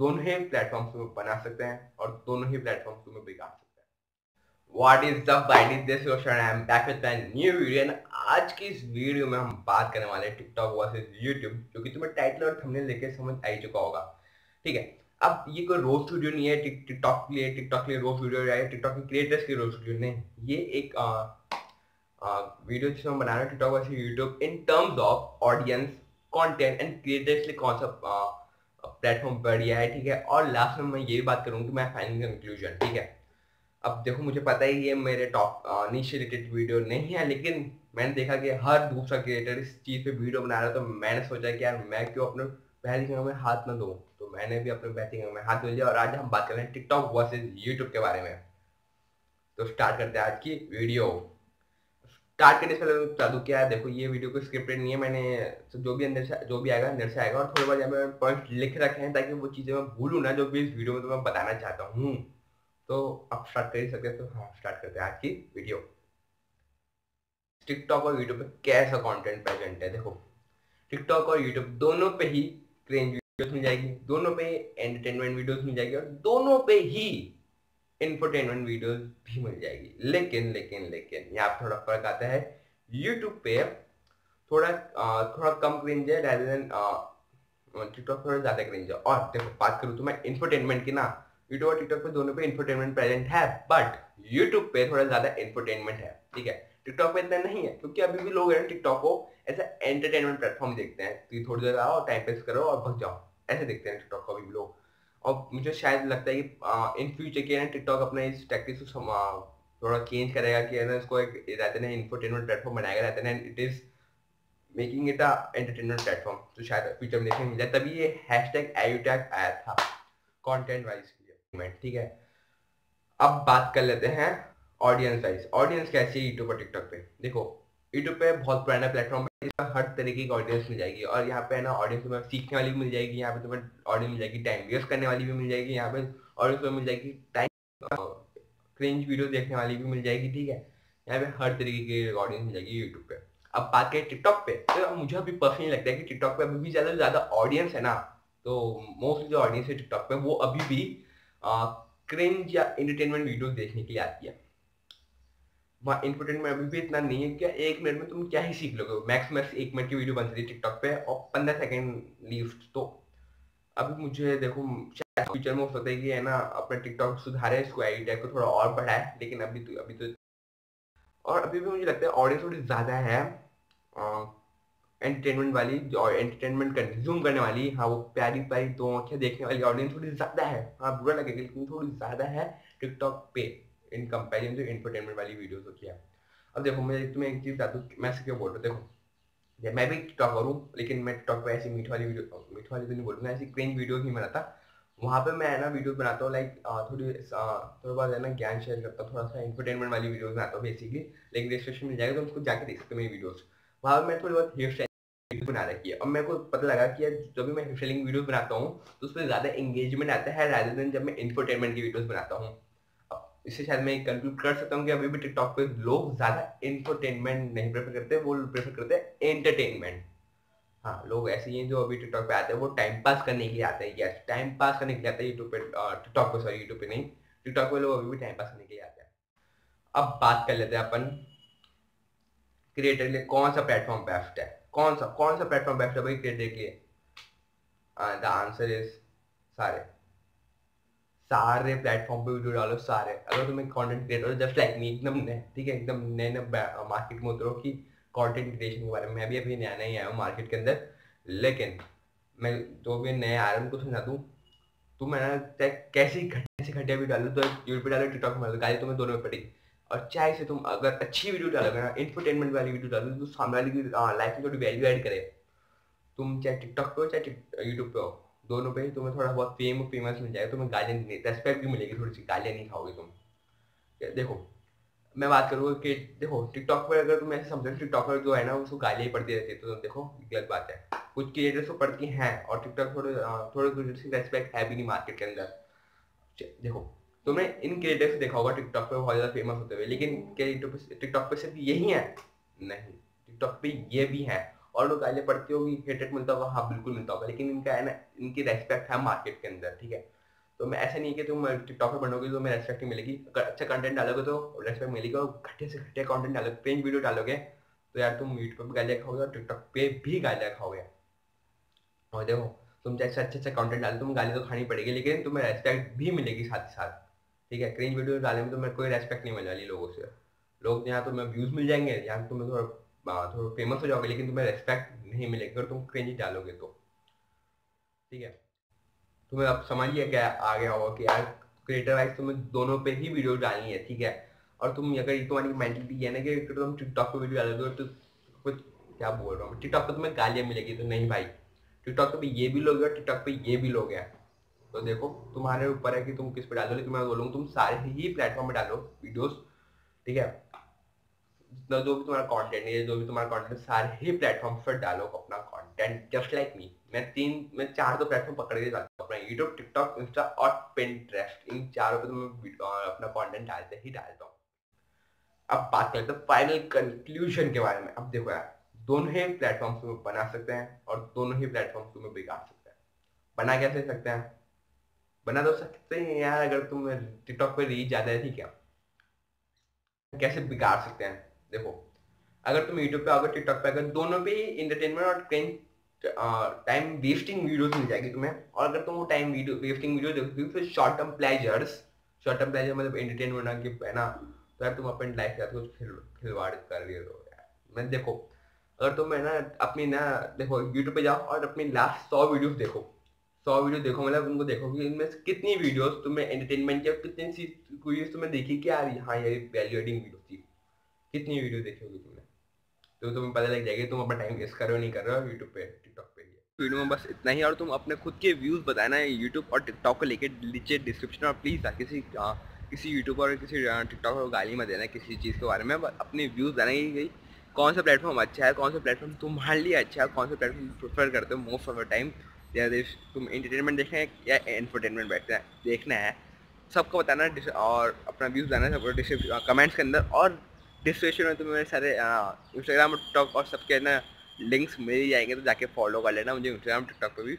दोनों ही प्लेटफॉर्म्स में बना सकते हैं और दोनों ही प्लेटफॉर्म्स में बिगाड़ सकते हैं। What is the bite this Roshan I am back with my new video and आज की इस वीडियो में हम बात करने वाले हैं टिकटॉक वर्सेस यूट्यूब जो कि तुम्हें टाइटल और थंबनेल लेके समझ आ चुका होगा। ठीक है अब ये कोई रोज वीडियो नहीं है टिकटॉक के लिए टिकटॉक के लिए रोज वीडियो या टिकटॉक के क्रिएटर्स के रोज वीडियो नहीं। ये एक आ, आ, वीडियो जिसमें बना रहे हैं TikTok versus YouTube in terms of audience content and creators के लिए कौन सा प्लेटफॉर्म बढ़िया है, ठीक है? और लास्ट में मैं ये भी बात करूँ कि मैं फाइनल कंक्लूजन ठीक है? अब देखो, मुझे पता ही ये मेरे टॉप नीचे रिलेटेड वीडियो नहीं है, लेकिन मैंने देखा कि हर दूसरा क्रिएटर इस चीज़ पे वीडियो बना रहा तो मैंने सोचा कि यार मैं क्यों अपने पहली जगह में हाथ ना दूँ? तो मैंने भी अपने पहली जगह में हाथ धो लिया और आज हम बात कर रहे हैं टिकटॉक वर्सेज यूट्यूब के बारे में। तो स्टार्ट करते हैं आज की वीडियो स्टार्ट करने से पहले बता दूँ क्या देखो, ये वीडियो को स्क्रिप्टेड नहीं है, मैंने तो जो भी अंदर से, जो भी आएगा, अंदर से आएगा और थोड़ी बार यहाँ पे पॉइंट लिख रखे हैं ताकि वो चीज़ें मैं भूलूँ ना जो भी इस वीडियो में तो मैं बताना चाहता हूँ। तो आप स्टार्ट कर ही सकते तो हाँ स्टार्ट करते हैं आज की वीडियो टिकटॉक और यूट्यूब पे कैसा कंटेंट प्रेजेंट है, देखो। टिकटॉक और यूट्यूब दोनों पे ही क्रेंज वीडियोस मिल जाएगी, दोनों पे एंटरटेनमेंट वीडियोस मिल जाएगी और दोनों पे ही इंफरटेनमेंट वीडियोस भी मिल जाएगी। लेकिन लेकिन लेकिन, यहाँ थोड़ा फ़र्क आता है। यूट्यूब पे थोड़ा थोड़ा कम क्रेंज है रेदर देन टिकटॉक थोड़ा ज़्यादा क्रेंज है। और देखो, बात करूँ तो मैं इंफरटेनमेंट की ना यूट्यूब और टिकटॉक पे दोनों पे इंफरटेनमेंट प्रेजेंट है बट यूट्यूब पे थोड़ा ज़्यादा इंफरटेनमेंट है, ठीक है? टिकटॉक पे इतना नहीं है, क्योंकि अभी भी लोग टिकटॉक को ऐसा एंटरटेनमेंट प्लेटफॉर्म देखते हैं। कि थोड़ी देर आओ टाइम पास करो और भग जाओ। ऐसे देखते हैं टिकटॉक को अभी लोग। और मुझे शायद लगता है कि इन फ्यूचर के ना टिकटॉक अपने इस टैक्टिक्स को थोड़ा चेंज करेगा कि ना इसको एक रहते हैं इंफरटेनमेंट प्लेटफॉर्म बनाएगा, रहते हैं it is making it a entertainment platform तो शायद फ्यूचर में देखने मिल जाए। तभी ये हैश टैग टैग आया था कॉन्टेंट वाइज ठीक है? अब बात कर लेते हैं ऑडियंस वाइज ऑडियंस कैसी है? यूट्यूब और टिकटॉक पे। देखो यूट्यूब पे बहुत पुराना प्लेटफॉर्म है हर तरीके की ऑडियंस मिल जाएगी और यहाँ पे है ना ऑडियंस तुम्हें सीखने वाली भी मिल जाएगी, यहाँ पे तुम्हें ऑडियंस मिल जाएगी टाइम वेस्ट करने वाली भी मिल जाएगी, यहाँ पे ऑडियंस में मिल जाएगी टाइम क्रेंज वीडियो देखने वाली भी मिल जाएगी, ठीक है? यहाँ पे हर तरीके की ऑडियंस मिल जाएगी यूट्यूब पे। अब बात करें टिकटॉक पे तो मुझे अभी पर्सनली लगता है कि टिकटॉक पे अभी भी ज़्यादा ज़्यादा ऑडियंस है ना तो मोस्टली जो ऑडियंस है टिकटॉक पे, वो अभी भी क्रेंज या एंटरटेनमेंट वीडियो देखने के लिए आती है। वहाँ इंपोर्टेंट में अभी भी इतना नहीं है क्या एक मिनट में तुम क्या ही सीख लोगे। मैक्स मैक्स एक मिनट की वीडियो बन सकती टिकटॉक पे और पंद्रह सेकेंड लीव तो अभी मुझे देखो फ्यूचर में हो सकता है कि, है ना, अपने टिकटॉक सुधारे, इसको टैग को थोड़ा और बढ़ाए, लेकिन अभी तो अभी तो और अभी भी मुझे लगता है ऑडियंस थोड़ी ज़्यादा है एंटरटेनमेंट वाली जो एंटरटेनमेंट कंज्यूम करने वाली हाँ वो प्यारी प्यारी दो आँखें देखने वाली ऑडियंस थोड़ी ज़्यादा है। हाँ बुरा लगेगा, लेकिन थोड़ी ज़्यादा है टिकटॉक पे। इन कंपेरिजन जो इंफरटेनमेंट वाली वीडियोस होती है। अब देखो, मैं तुम्हें एक चीज़ बता दूँ मैं क्यों बोल रहा हूँ, देखो मैं भी टिकटॉक करूँ, लेकिन मैं टिकटॉक पे ऐसी मीठ वाली वीडियो मीठ वाली तो नहीं बोलूँगा, ऐसी क्रेंज वीडियो नहीं बनाता। वहाँ पे मैं ना वीडियो बनाता हूँ लाइक थोड़ी थोड़ा बहुत है ना ज्ञान शेयर करता हूँ, थोड़ा सा इंफरटेनमेंट वाली वीडियोस बनाता हूँ बेसिकली लेकिन डिस्क्रिप्शन मिल जाएगा तो उसको जाके देख सकते मेरी वीडियोस वहाँ पर मैं थोड़ी बहुत हेयर स्टाइल बना रखी है। और मेरे को पता लगा कि जब भी मैं हेयर स्टाइलिंग वीडियोस बनाता हूँ तो उसमें ज़्यादा एंगेजमेंट आता है रादर देन जब मैं इंफरटेनमेंट की वीडियोस बनाता हूँ। इससे शायद मैं कंक्लूड कर सकता हूँ कि अभी भी टिकटॉक पे लोग ज़्यादा इंफरटेनमेंट नहीं प्रेफर करते, वो प्रेफर करते हैं एंटरटेनमेंट हाँ लोग ऐसे ही हैं जो अभी टिकटॉक पे आते हैं, वो टाइम पास करने के लिए आते हैं यस टाइम पास करने के लिए आते हैं यूट्यूब पे टिकटॉक पे सॉरी यूट्यूब पे नहीं टिकटॉक पे लोग अभी भी टाइम पास करने के लिए आते हैं. अब बात कर लेते हैं अपन क्रिएटर के लिए, कौन सा प्लेटफॉर्म बेस्ट है? कौन सा कौन सा प्लेटफॉर्म बेस्ट है भाई क्रिएटर के लिए? द आंसर इज़ सारे. सारे प्लेटफॉर्म पे वीडियो डालो, सारे। अगर तुम्हें content creator just like me एकदम नए, ठीक है? एकदम नए नए मार्केट में उतरो कि कंटेंट क्रिएशन के बारे में। मैं भी अभी नया नहीं आया हूँ मार्केट के अंदर। लेकिन, मैं जो भी नए आ रहे हैं, उनको समझा दूँ तुम है ना कैसी घटिया से घटिया वीडियो डालो तो यूट्यूब पे डालो टिकटॉक में डालो, गाली तुम्हें दोनों में पड़ी और चाहे से तुम अगर अच्छी वीडियो डालोगे ना इंफरटेनमेंट वाली वीडियो डालो तो सामने वाली लाइफ में थोड़ी वैल्यू ऐड करे। तुम चाहे टिकटॉक पे हो, चाहे यूट्यूब पे हो दोनों पे तुम्हें थोड़ा बहुत फेम फ़ेमस मिल जाएगा, तुम्हें गालियाँ नहीं रेस्पेक्ट भी मिलेगी, थोड़ी सी गालियाँ नहीं खाओगे तुम। देखो, मैं बात करूँगा कि देखो टिकटॉक पर अगर तुम ऐसे समझो टिकटॉकर जो है ना, उसको गालियाँ ही पड़ती रहती है तो देखो, गलत बात है। कुछ क्रिएटर्स को पड़ती हैं, और टिकटॉक थोड़े थोड़े थोड़ी रेस्पेक्ट है भी नहीं मार्केट के अंदर। देखो, तुमने इन क्रिएटर्स देखा होगा टिकटॉक पे बहुत ज़्यादा फ़ेमस होते हुए, लेकिन क्या टिकटॉक पे सिर्फ़ यही है? नहीं टिकटॉक पे ये भी है। और लोग गालियाँ पढ़ती होगी हेटेड मिलता होगा। हाँ बिल्कुल मिलता होगा। लेकिन इनका है ना, इनकी रेस्पेक्ट है मार्केट के अंदर, ठीक है? तो मैं, ऐसा नहीं कि तुम टिकटॉक पर बनोगे तो मैं रेस्पेक्ट मिलेगी। अगर अच्छा कंटेंट डालोगे तो रेस्पेक्ट मिलेगी और घटे से घटे कंटेंट डालोगे पेंट वीडियो डालोगे तो यार तुम यूट्यूब पर गालियाँ खाओगे और टिकटॉक पे भी गालियाँ खाओगे। और देखो, तुम जैसे अच्छे अच्छे कंटेंट डालो तुम गाली तो खानी पड़ेगी, लेकिन तुम्हें रेस्पेक्ट भी मिलेगी साथ ही साथ, ठीक है? क्रेंज वीडियो डालने में तुम्हें कोई रेस्पेक्ट नहीं मिलने वाली लोगों से। लोग, यहाँ तुम्हें व्यूज़ मिल जाएँगे, यहाँ तुम्हें थोड़ा थोड़ा फ़ेमस हो जाओगे, लेकिन तुम्हें रेस्पेक्ट नहीं मिलेगी अगर तुम क्रेंज डालोगे तो। ठीक है? तुम्हें अब समझिए क्या आ गया होगा कि यार क्रिएटर वाइज तुम्हें दोनों पे ही वीडियो डालनी है, ठीक है? और तुम, अगर तुम्हारी मेंटलिटी है ना कि तुम टिकटॉक पे वीडियो डालोगे तो कुछ, क्या बोल रहा हूँ? टिकटॉक पे तुम्हें गालियाँ मिलेगी तो नहीं भाई। टिकटॉक पे ये भी लोग है टिकटॉक पे ये भी लोग हैं। तो देखो, तुम्हारे ऊपर है कि तुम किस पे डालो, लेकिन मैं बोलूँगा तुम सारे ही प्लेटफॉर्म में डालो वीडियोस ठीक है? जो भी तुम्हारा कंटेंट है, जो भी तुम्हारा कंटेंट सारे ही प्लेटफॉर्म पर डालो अपना कंटेंट जस्ट लाइक मी मैं तीन, मैं चार तो प्लेटफॉर्म पकड़ के डालता हूँ अपना यूट्यूब टिकटॉक इंस्टा और पिंटरेस्ट इन चारों पे तो मैं अपना कंटेंट डालते ही डालता हूँ. अब बात करते हैं फाइनल कंक्लूजन के बारे में. अब देखो यार, दोनों ही प्लेटफॉर्म तुम्हें बना सकते हैं और दोनों ही प्लेटफॉर्म तुम्हें बिगाड़ सकते हैं. बना कैसे सकते हैं? बना तो सकते हैं यार, अगर तुम टिकटॉक पे रीच ज़्यादा है, ठीक है. कैसे बिगाड़ सकते हैं? देखो, अगर तुम यूट्यूब पे अगर टिकटॉक पे, अगर दोनों पे इंटरटेनमेंट और ट्रेन टाइम वेस्टिंग वीडियोस मिल जाएगी तुम्हें, और अगर तुम वो टाइम वेस्टिंग वीडियो देखोगे, फिर short term pleasures short term pleasure मतलब एंटरटेनमेंट है ना? तो यार तुम अपनी लाइफ के साथ कुछ खिलवाड़ कर रही हो यार। मैं देखो, अगर तुम, है ना, अपनी, ना, देखो यूट्यूब पे जाओ और अपनी लास्ट सौ वीडियोस देखो, सौ वीडियो देखो मतलब उनको देखो कि इनमें से कितनी वीडियोस तुम्हें एंटरटेनमेंट की कितनी सी वीडियोस तुम्हें देखी कि यार हाँ ये वैल्यू एडिंग वीडियो थी। कितनी वीडियो देखी होगी तुमने? तो तुम्हें पता लग जाएगा तुम अपना टाइम वेस्ट कर नहीं कर रहे हो यूट्यूब पे टिकटॉक पे वीडियो में बस इतना ही, और तुम अपने खुद के व्यूज़ बताना है यूट्यूब और टिकटॉक को लेकर नीचे डिस्क्रिप्शन और प्लीज़ किसी किसी यूट्यूब और किसी टिकटॉक को गाली में देना किसी चीज़ के बारे में। अपने व्यूज़ देना कि कौन सा प्लेटफॉर्म अच्छा है, कौन सा प्लेटफॉर्म तुम्हारे लिए अच्छा है, कौन सा प्लेटफॉर्म प्रेफर करते हो मोस्ट ऑफ़ द टाइम या तुम इंटरटेनमेंट देखना है या एंटरटेनमेंट बैठना है, देखना है। सबको बताना और अपना व्यूज़ बताना सबको कमेंट्स के अंदर, और डिस्क्रिप्शन में तुम्हें सारे इंस्टाग्राम टिकटॉक और सबके ना लिंक्स मिल जाएँगे तो जाके फॉलो कर लेना मुझे इंस्टाग्राम टिकटॉक पर भी।